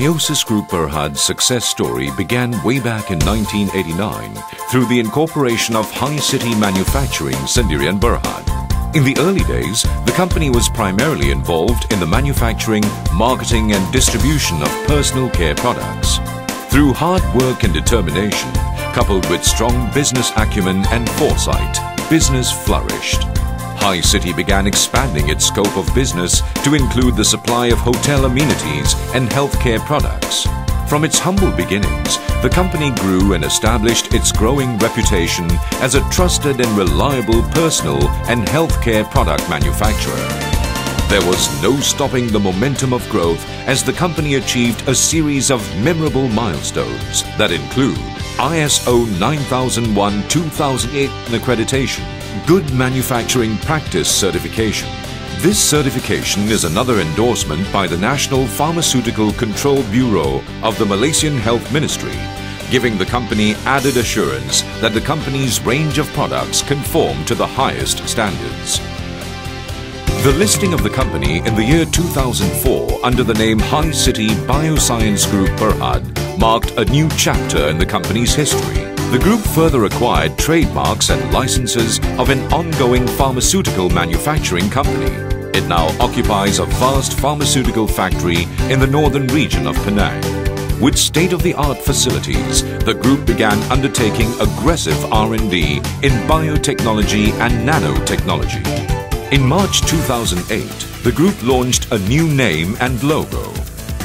Biosis Group Berhad's success story began way back in 1989 through the incorporation of High City Manufacturing Sendirian Berhad. In the early days, the company was primarily involved in the manufacturing, marketing and distribution of personal care products. Through hard work and determination, coupled with strong business acumen and foresight, business flourished. High City began expanding its scope of business to include the supply of hotel amenities and healthcare products. From its humble beginnings, the company grew and established its growing reputation as a trusted and reliable personal and healthcare product manufacturer. There was no stopping the momentum of growth as the company achieved a series of memorable milestones that include ISO 9001-2008 accreditation, Good Manufacturing Practice certification. This certification is another endorsement by the National Pharmaceutical Control Bureau of the Malaysian Health Ministry, giving the company added assurance that the company's range of products conform to the highest standards. The listing of the company in the year 2004 under the name High City Bioscience Group Berhad marked a new chapter in the company's history. The group further acquired trademarks and licenses of an ongoing pharmaceutical manufacturing company. It now occupies a vast pharmaceutical factory in the northern region of Penang. With state-of-the-art facilities, the group began undertaking aggressive R&D in biotechnology and nanotechnology. In March 2008, the group launched a new name and logo.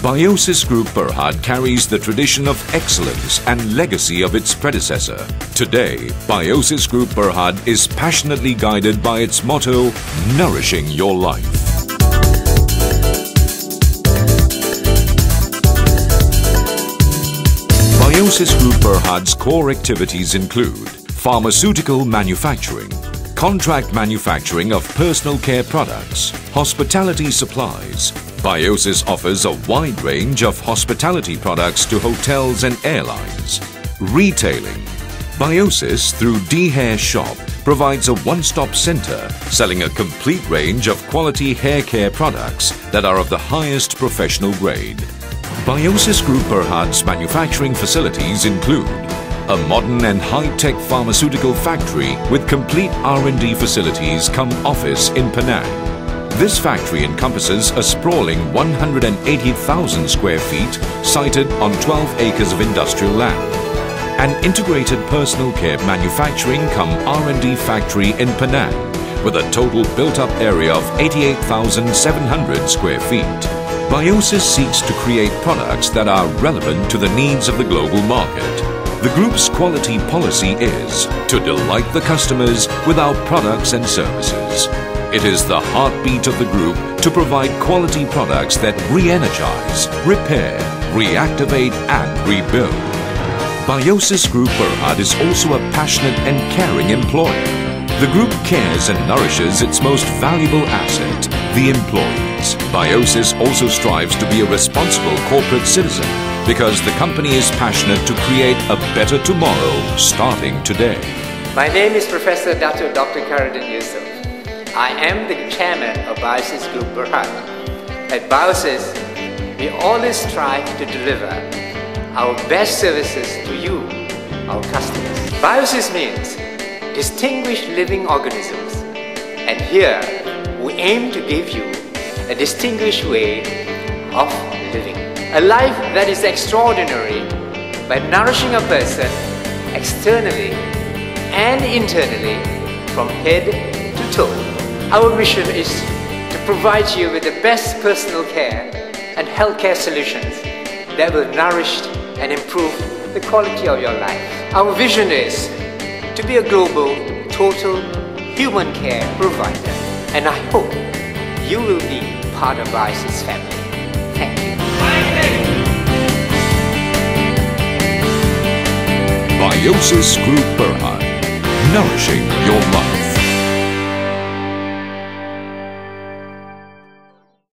Biosis Group Berhad carries the tradition of excellence and legacy of its predecessor. Today, Biosis Group Berhad is passionately guided by its motto, Nourishing Your Life. Biosis Group Berhad's core activities include pharmaceutical manufacturing, contract manufacturing of personal care products, hospitality supplies, Biosis offers a wide range of hospitality products to hotels and airlines. Retailing. Biosis, through D Hair Shop, provides a one-stop center selling a complete range of quality hair care products that are of the highest professional grade. Biosis Group Berhad's manufacturing facilities include a modern and high-tech pharmaceutical factory with complete R&D facilities come office in Penang. This factory encompasses a sprawling 180,000 square feet sited on 12 acres of industrial land. An integrated personal care manufacturing come R&D factory in Penang with a total built-up area of 88,700 square feet. Biosis seeks to create products that are relevant to the needs of the global market. The group's quality policy is to delight the customers with our products and services. It is the heartbeat of the group to provide quality products that re-energize, repair, reactivate and rebuild. Biosis Group Berhad is also a passionate and caring employer. The group cares and nourishes its most valuable asset, the employees. Biosis also strives to be a responsible corporate citizen because the company is passionate to create a better tomorrow starting today. My name is Professor Dr. Dr. Karadin Yusuf. I am the chairman of Biosis Group Berhad. At Biosis, we always strive to deliver our best services to you, our customers. Biosis means distinguished living organisms. And here, we aim to give you a distinguished way of living. A life that is extraordinary by nourishing a person externally and internally from head to toe. Our mission is to provide you with the best personal care and healthcare solutions that will nourish and improve the quality of your life. Our vision is to be a global, total human care provider. And I hope you will be part of ISIS family. Thank you. Biosis Group Berhad, nourishing your life.